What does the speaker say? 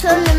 to